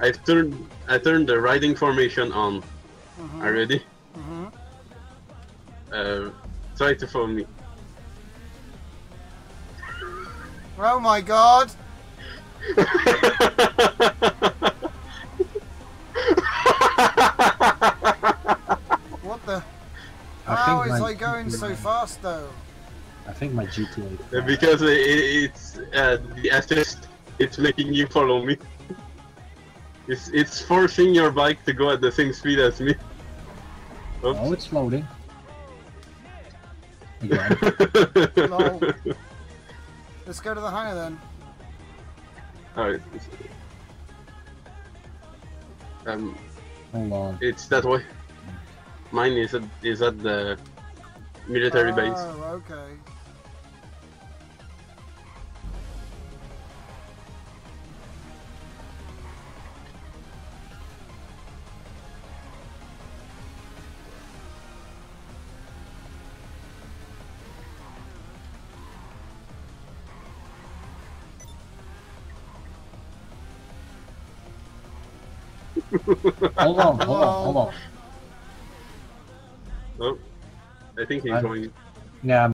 I've turned I turned the riding formation on. Mhm, Are you ready? mhm. Uh, try to follow me. Oh my god! What the? I How think is my I going so fast though? I think my GTA. Uh, because it, it's uh, the assist. It's making you follow me. It's it's forcing your bike to go at the same speed as me. Oops. Oh, it's loading. Again. Lol. Let's go to the hangar then. Alright. Um, Hold on. it's that way. Mine is at is at the military base. Oh, okay. Hold on. Hold on. Hold on. Oh, I think he's I'm- going. Yeah,